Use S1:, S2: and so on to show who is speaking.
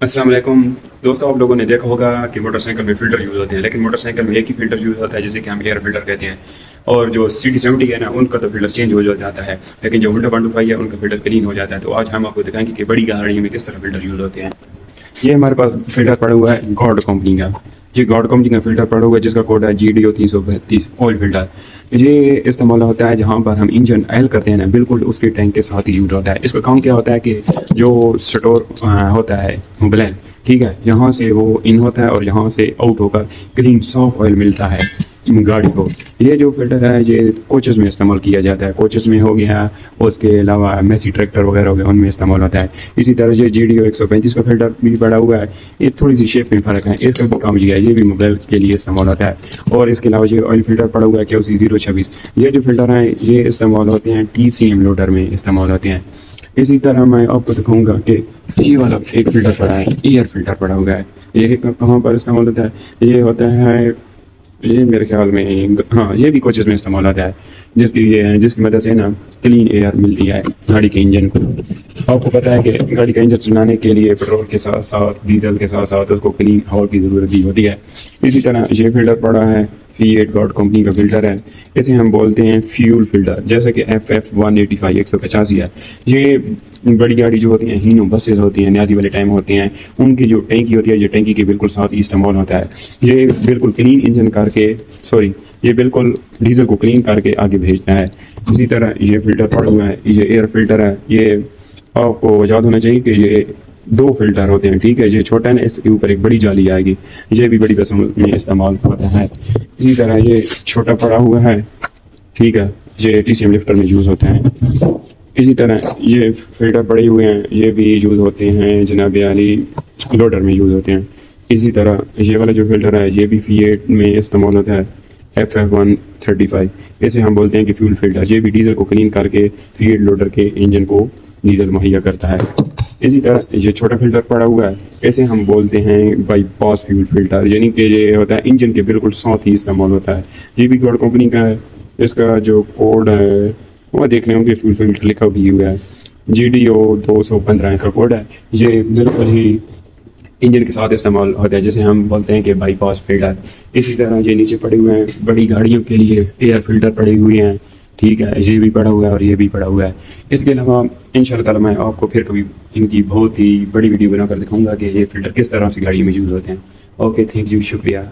S1: अस्सलाम वालेकुम दोस्तों, आप लोगों ने देखा होगा कि मोटरसाइकिल में फ़िल्टर यूज़ होते हैं, लेकिन मोटरसाइकिल में एक ही फ़िल्टर यूज़ होता है, जैसे कि हम एयर फ़िल्टर कहते हैं। और जो सी डी सेवेंटी है ना, उनका तो फ़िल्टर चेंज हो जाता है, लेकिन जो होंडा फाइव है, उनका फ़िल्टर क्लीन हो जाता है। तो आज हम आपको दिखाएँगे कि बड़ी गाड़ियों में किस तरह फ़िल्टर यूज़ होते हैं। ये हमारे पास फ़िल्टर पड़ा हुआ है गॉड कंपनी का। जी गॉड कंपनी का फ़िल्टर पड़ा हुआ है, जिसका कोड है जी डी ओ तीन सौ बत्तीस ऑयल फ़िल्टर ये इस्तेमाल होता है जहाँ पर हम इंजन ऑयल करते हैं ना, बिल्कुल उसके टैंक के साथ ही यूज़ होता है। इसका काम क्या होता है कि जो स्टोर होता है ब्लैन ठीक है? यहाँ से वो इन होता है और यहाँ से आउट होकर क्लीन सॉफ्ट ऑयल मिलता है। गाड़ी को। ये जो फ़िल्टर है, ये कोचेस में इस्तेमाल किया जाता है। कोचेस में हो गया, उसके अलावा मैसी ट्रैक्टर वगैरह हो गया, उनमें इस्तेमाल होता है। इसी तरह से जी डी ओ एक सौ पैंतीस का फ़िल्टर भी पड़ा हुआ है। ये थोड़ी सी शेप में फ़र्क है। इसका भी काम किया है, ये भी मोबाइल के लिए इस्तेमाल होता है। और इसके अलावा ये ऑयल फ़िल्टर पड़ा हुआ है क्या उसी ज़ीरो छब्बीस। ये जो फ़िल्टर हैं, ये इस्तेमाल होते हैं टी सी एम लोडर में इस्तेमाल होते हैं। इसी तरह मैं आपको दिखाऊँगा कि ये वाला एक फ़िल्टर पड़ा है एयर फ़िल्टर पड़ा हुआ है। ये कहाँ पर इस्तेमाल होता है? ये होता है ये मेरे ख्याल में हाँ ये भी कोचेज़ में इस्तेमाल आता है। जिसकी ये, जिसकी मदद से ना क्लीन एयर मिलती है गाड़ी के इंजन को। आपको पता है कि गाड़ी का इंजन चलाने के लिए पेट्रोल के साथ साथ डीजल के साथ साथ उसको क्लीन हवा की ज़रूरत भी होती है। इसी तरह ये फ़िल्टर पड़ा है। फ़ी एट गॉड कंपनी का फ़िल्टर है। इसे हम बोलते हैं फ्यूल फ़िल्टर जैसे कि F F one eighty five एक सौ पचासी है। ये बड़ी गाड़ी जो होती हैं, हीनो बसेज होती हैं, न्याजी वाले टाइम होते हैं। उनकी जो टैंकी होती है, ये टैंकी के बिल्कुल साथ ही इस्तेमाल होता है। ये बिल्कुल क्लीन इंजन करके सॉरी ये बिल्कुल डीजल को क्लीन करके आगे भेजता है। इसी तरह ये फ़िल्टर पड़ा हुआ है, ये एयर फ़िल्टर है। ये आपको याद होना चाहिए कि ये दो फ़िल्टर होते हैं, ठीक है? ये छोटा है ना, इसके ऊपर एक बड़ी जाली आएगी। ये भी बड़ी बसों में इस्तेमाल होता है। इसी तरह ये छोटा पड़ा हुआ है, ठीक है? ये टी सी एम लिफ्टर में यूज़ होते हैं। इसी तरह ये फ़िल्टर पड़े हुए हैं, ये भी यूज़ होते हैं, जनाब अली लोडर में यूज़ होते हैं। इसी तरह ये वाला जो फ़िल्टर है, ये भी फ़ी एट में इस्तेमाल होता है F F one thirty five इसे हम बोलते हैं कि फ्यूल फ़िल्टर ये भी डीजल को क्लीन करके फ़ी एट लोडर के इंजन को डीजल मुहैया करता है। इसी तरह ये छोटा फ़िल्टर पड़ा हुआ है ऐसे हम बोलते हैं बाईपास फ्यूल फ़िल्टर यानी कि ये होता है इंजन के बिल्कुल साथ ही इस्तेमाल होता है। ये भी गॉड कंपनी का है, इसका जो कोड है, वो देख रहे होंगे फ्यूल फ़िल्टर लिखा भी हुआ है। जी डी ओ दो सौ पंद्रह इसका कोड है, ये बिल्कुल ही इंजन के साथ इस्तेमाल होता है, जैसे हम बोलते हैं कि बाईपास फ़िल्टर इसी तरह ये नीचे पड़े हुए हैं, बड़ी गाड़ियों के लिए एयर फ़िल्टर पड़े हुए हैं। ठीक है, ये भी पढ़ा हुआ है और ये भी पढ़ा हुआ है। इसके अलावा इन ताला, मैं आपको फिर कभी इनकी बहुत ही बड़ी वीडियो बनाकर दिखाऊँगा कि ये फ़िल्टर किस तरह से गाड़ी में यूज़ होते हैं। ओके, थैंक यू, शुक्रिया।